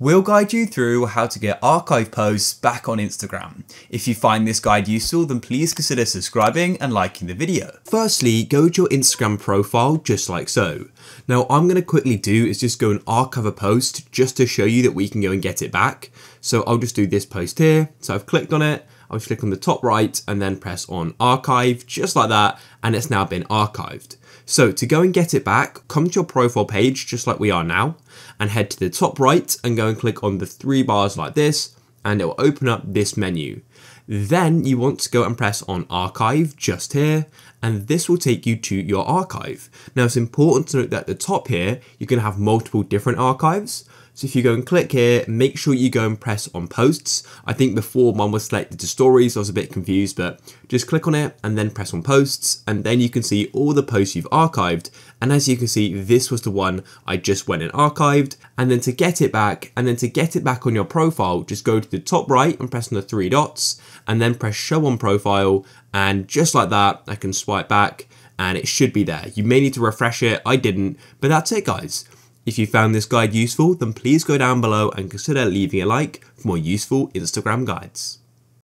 We'll guide you through how to get archive posts back on Instagram. If you find this guide useful, then please consider subscribing and liking the video. Firstly, go to your Instagram profile just like so. Now I'm going to quickly do is just go and archive a post just to show you that we can go and get it back. So I'll just do this post here. So I've clicked on it. I'll just click on the top right and then press on archive just like that and it's now been archived. So to go and get it back, come to your profile page just like we are now and head to the top right and go and click on the three bars like this and it will open up this menu. Then you want to go and press on archive just here and this will take you to your archive. Now it's important to note that at the top here you can have multiple different archives. So if you go and click here, make sure you go and press on posts. I think before one was selected to stories, I was a bit confused, but just click on it and then press on posts. And then you can see all the posts you've archived. And as you can see, this was the one I just went and archived. And then to get it back, and then to get it back on your profile, just go to the top right and press on the three dots and then press show on profile. And just like that, I can swipe back and it should be there. You may need to refresh it. I didn't, but that's it guys. If you found this guide useful, then please go down below and consider leaving a like for more useful Instagram guides.